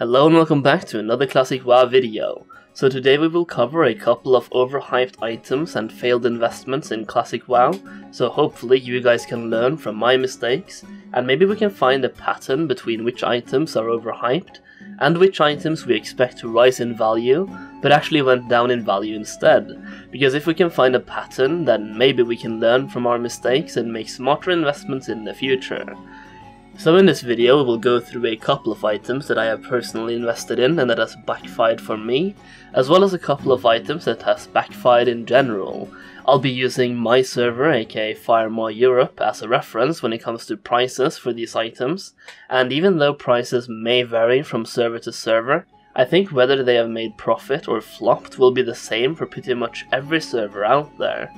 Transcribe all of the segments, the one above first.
Hello and welcome back to another Classic WoW video. So today we will cover a couple of overhyped items and failed investments in Classic WoW, so hopefully you guys can learn from my mistakes, and maybe we can find a pattern between which items are overhyped, and which items we expect to rise in value, but actually went down in value instead. Because if we can find a pattern, then maybe we can learn from our mistakes and make smarter investments in the future. So in this video we will go through a couple of items that I have personally invested in and that has backfired for me, as well as a couple of items that has backfired in general. I'll be using my server, aka Firemaw Europe, as a reference when it comes to prices for these items, and even though prices may vary from server to server, I think whether they have made profit or flopped will be the same for pretty much every server out there.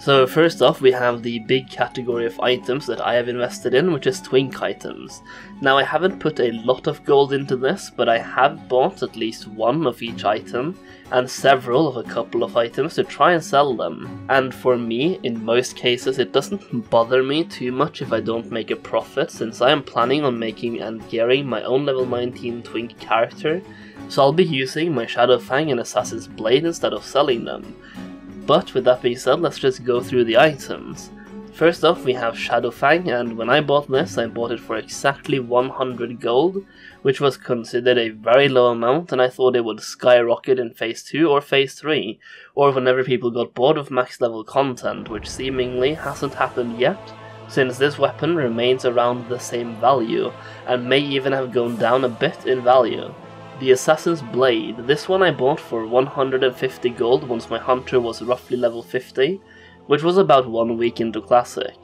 So first off we have the big category of items that I have invested in, which is twink items. Now I haven't put a lot of gold into this, but I have bought at least one of each item, and several of a couple of items to try and sell them. And for me, in most cases it doesn't bother me too much if I don't make a profit, since I am planning on making and gearing my own level 19 twink character, so I'll be using my Shadowfang and Assassin's Blade instead of selling them. But with that being said, let's just go through the items. First off, we have Shadowfang, and when I bought this, I bought it for exactly 100 gold, which was considered a very low amount, and I thought it would skyrocket in Phase 2 or Phase 3, or whenever people got bored of max level content, which seemingly hasn't happened yet, since this weapon remains around the same value, and may even have gone down a bit in value. The Assassin's Blade. This one I bought for 150 gold once my hunter was roughly level 50, which was about one week into Classic.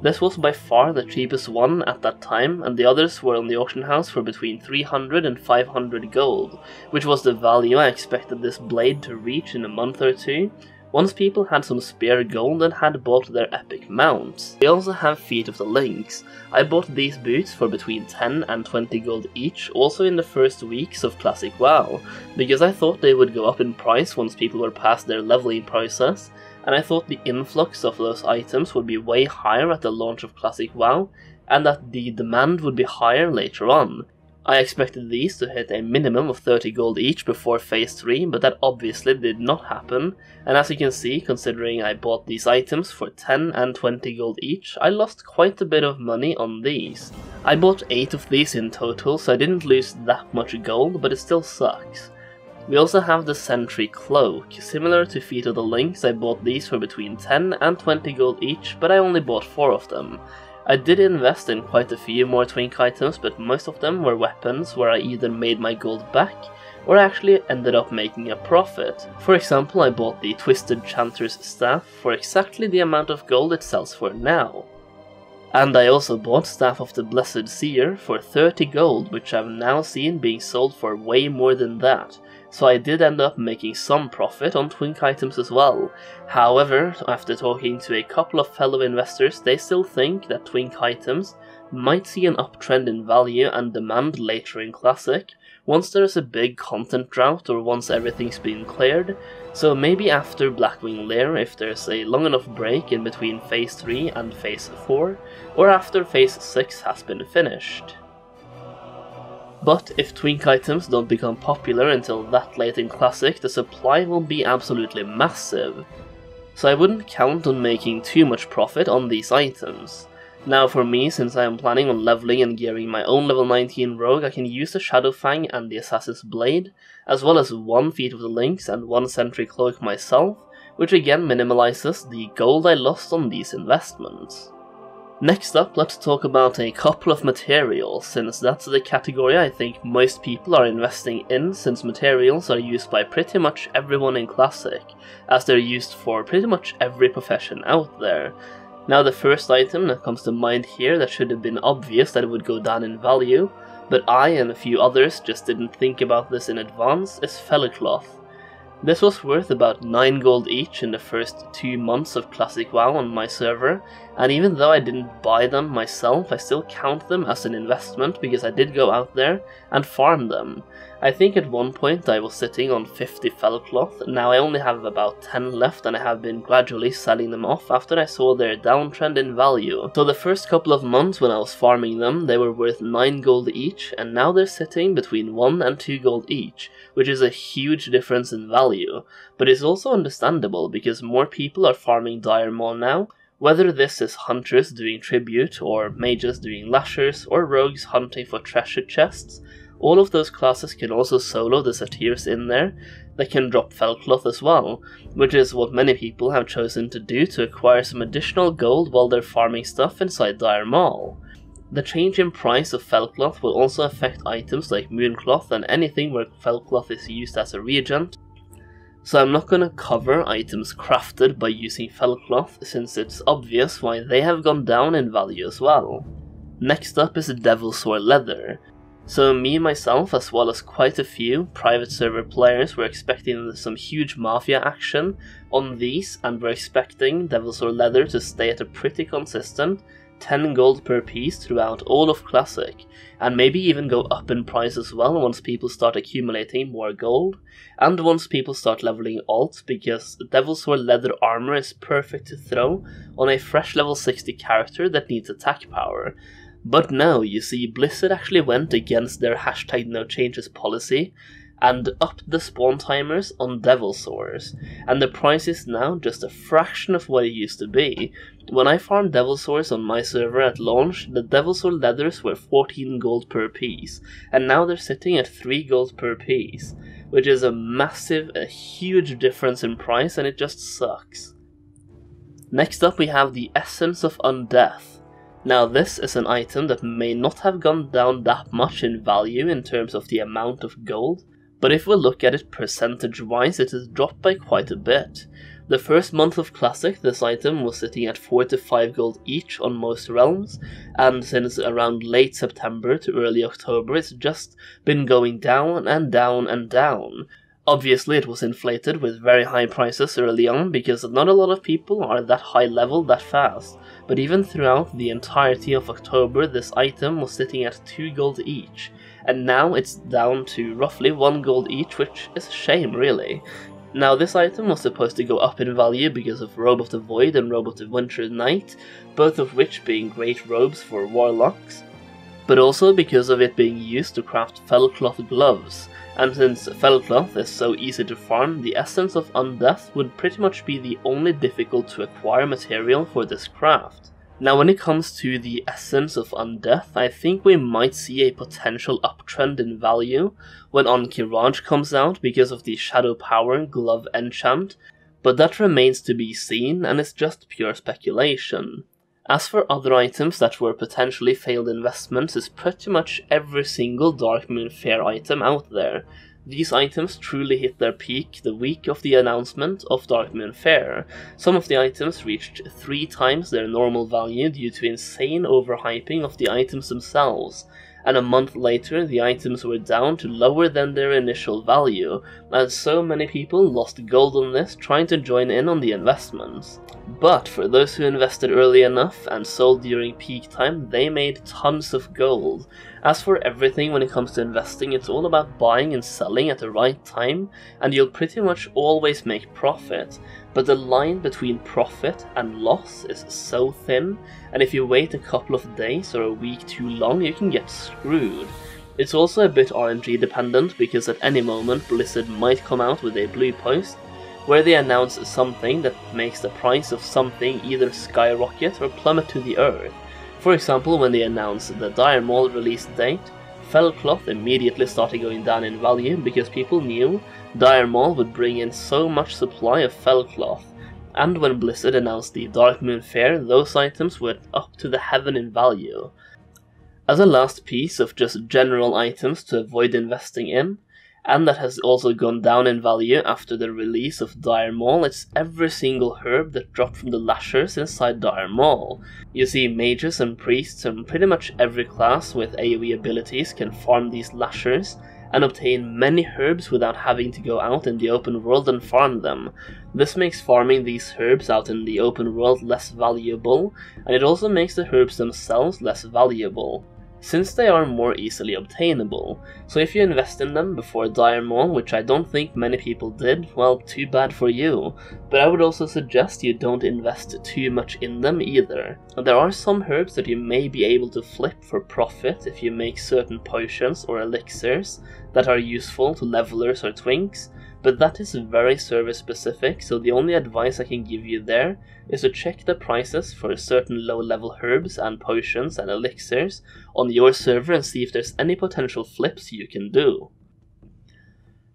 This was by far the cheapest one at that time, and the others were on the auction house for between 300 and 500 gold, which was the value I expected this blade to reach in a month or two, once people had some spare gold and had bought their epic mounts. We also have Feet of the Lynx. I bought these boots for between 10 and 20 gold each, also in the first weeks of Classic WoW, because I thought they would go up in price once people were past their leveling process, and I thought the influx of those items would be way higher at the launch of Classic WoW, and that the demand would be higher later on. I expected these to hit a minimum of 30 gold each before phase 3, but that obviously did not happen, and as you can see, considering I bought these items for 10 and 20 gold each, I lost quite a bit of money on these. I bought 8 of these in total, so I didn't lose that much gold, but it still sucks. We also have the Sentry Cloak. Similar to Feet of the Lynx, I bought these for between 10 and 20 gold each, but I only bought 4 of them. I did invest in quite a few more twink items, but most of them were weapons where I either made my gold back or actually ended up making a profit. For example, I bought the Twisted Chanter's staff for exactly the amount of gold it sells for now. And I also bought Staff of the Blessed Seer for 30 gold, which I've now seen being sold for way more than that, so I did end up making some profit on Twink items as well. However, after talking to a couple of fellow investors, they still think that Twink items might see an uptrend in value and demand later in Classic, once there is a big content drought or once everything's been cleared, so maybe after Blackwing Lair if there's a long enough break in between Phase 3 and Phase 4, or after Phase 6 has been finished. But if Twink items don't become popular until that late in Classic, the supply will be absolutely massive. So I wouldn't count on making too much profit on these items. Now for me, since I am planning on leveling and gearing my own level 19 rogue, I can use the Shadowfang and the Assassin's Blade, as well as one Feet of the Lynx and one Sentry Cloak myself, which again minimalizes the gold I lost on these investments. Next up, let's talk about a couple of materials, since that's the category I think most people are investing in, since materials are used by pretty much everyone in Classic, as they're used for pretty much every profession out there. Now the first item that comes to mind here that should have been obvious that it would go down in value, but I and a few others just didn't think about this in advance, is Felcloth. This was worth about 9 gold each in the first 2 months of Classic WoW on my server, and even though I didn't buy them myself, I still count them as an investment because I did go out there and farm them. I think at one point I was sitting on 50 Felcloth, now I only have about 10 left and I have been gradually selling them off after I saw their downtrend in value. So the first couple of months when I was farming them, they were worth 9 gold each, and now they're sitting between 1 and 2 gold each, which is a huge difference in value. But it's also understandable because more people are farming Dire Maul now, whether this is hunters doing tribute, or mages doing lashers, or rogues hunting for treasure chests, all of those classes can also solo the satyrs in there They can drop Felcloth as well, which is what many people have chosen to do to acquire some additional gold while they're farming stuff inside Dire Maul. The change in price of Felcloth will also affect items like Mooncloth and anything where Felcloth is used as a reagent, so I'm not gonna cover items crafted by using Felcloth since it's obvious why they have gone down in value as well. Next up is Devilsaur Leather, so me myself, as well as quite a few private server players, were expecting some huge mafia action on these, and were expecting Devilsaur Leather to stay at a pretty consistent 10 gold per piece throughout all of Classic, and maybe even go up in price as well once people start accumulating more gold, and once people start leveling alt, because Devilsaur Leather armor is perfect to throw on a fresh level 60 character that needs attack power, but now, you see, Blizzard actually went against their hashtag no changes policy and upped the spawn timers on Devilsaurs, and the price is now just a fraction of what it used to be. When I farmed Devilsaurs on my server at launch, the Devilsaur leathers were 14 gold per piece, and now they're sitting at 3 gold per piece, which is a massive, a huge difference in price, and it just sucks. Next up, we have the Essence of Undeath. Now this is an item that may not have gone down that much in value in terms of the amount of gold, but if we look at it percentage wise it has dropped by quite a bit. The first month of Classic this item was sitting at 4 to 5 gold each on most realms, and since around late September to early October it's just been going down and down and down. Obviously, it was inflated with very high prices early on because not a lot of people are that high level that fast, but even throughout the entirety of October, this item was sitting at 2 gold each, and now it's down to roughly 1 gold each, which is a shame, really. Now, this item was supposed to go up in value because of Robe of the Void and Robe of the Winter Night, both of which being great robes for warlocks, but also because of it being used to craft Felcloth gloves, and since Felcloth is so easy to farm, the Essence of Undeath would pretty much be the only difficult to acquire material for this craft. Now when it comes to the Essence of Undeath, I think we might see a potential uptrend in value when Ahn'Qiraj comes out because of the Shadow Power Glove enchant, but that remains to be seen and is just pure speculation. As for other items that were potentially failed investments is pretty much every single Darkmoon Faire item out there. These items truly hit their peak the week of the announcement of Darkmoon Faire. Some of the items reached three times their normal value due to insane overhyping of the items themselves, and a month later the items were down to lower than their initial value, as so many people lost gold on this trying to join in on the investments. But for those who invested early enough and sold during peak time, they made tons of gold. As for everything when it comes to investing, it's all about buying and selling at the right time, and you'll pretty much always make profit. But the line between profit and loss is so thin, and if you wait a couple of days or a week too long, you can get screwed. It's also a bit RNG dependent because at any moment Blizzard might come out with a blue post where they announce something that makes the price of something either skyrocket or plummet to the earth. For example, when they announced the Dire Maul release date, Felcloth immediately started going down in value because people knew Dire Maul would bring in so much supply of Felcloth. And when Blizzard announced the Darkmoon Faire, those items went up to the heaven in value. As a last piece of just general items to avoid investing in, and that has also gone down in value after the release of Dire Maul. It's every single herb that dropped from the lashers inside Dire Maul. You see, mages and priests and pretty much every class with AoE abilities can farm these lashers, and obtain many herbs without having to go out in the open world and farm them. This makes farming these herbs out in the open world less valuable, and it also makes the herbs themselves less valuable since they are more easily obtainable. So if you invest in them before Dire Maul, which I don't think many people did, well, too bad for you. But I would also suggest you don't invest too much in them either. There are some herbs that you may be able to flip for profit if you make certain potions or elixirs that are useful to levelers or twinks, but that is very service specific, so the only advice I can give you there is to check the prices for certain low level herbs and potions and elixirs on your server and see if there's any potential flips you can do.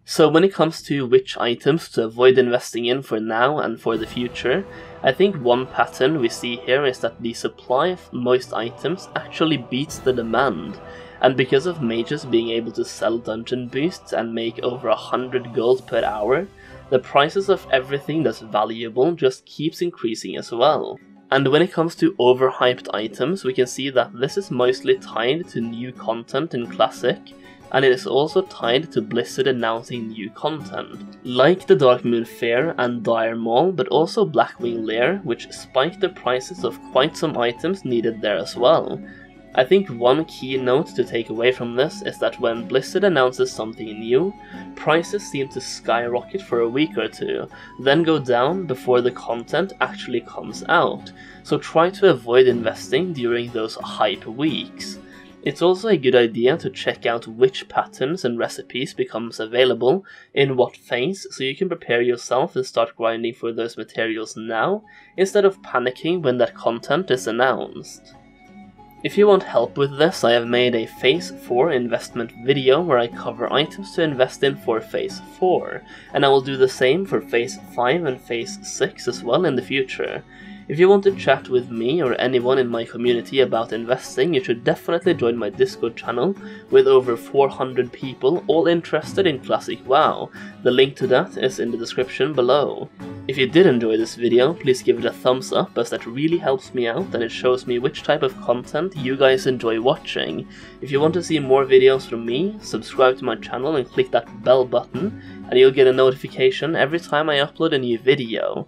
So when it comes to which items to avoid investing in for now and for the future, I think one pattern we see here is that the supply of most items actually beats the demand, and because of mages being able to sell dungeon boosts and make over 100 gold per hour, the prices of everything that's valuable just keeps increasing as well. And when it comes to overhyped items, we can see that this is mostly tied to new content in Classic, and it is also tied to Blizzard announcing new content, like the Darkmoon Faire and Dire Maul, but also Blackwing Lair, which spiked the prices of quite some items needed there as well. I think one key note to take away from this is that when Blizzard announces something new, prices seem to skyrocket for a week or two, then go down before the content actually comes out, so try to avoid investing during those hype weeks. It's also a good idea to check out which patterns and recipes becomes available in what phase so you can prepare yourself and start grinding for those materials now instead of panicking when that content is announced. If you want help with this, I have made a Phase 4 investment video where I cover items to invest in for Phase 4, and I will do the same for Phase 5 and Phase 6 as well in the future. If you want to chat with me or anyone in my community about investing, you should definitely join my Discord channel with over 400 people all interested in Classic WoW. The link to that is in the description below. If you did enjoy this video, please give it a thumbs up as that really helps me out and it shows me which type of content you guys enjoy watching. If you want to see more videos from me, subscribe to my channel and click that bell button and you'll get a notification every time I upload a new video.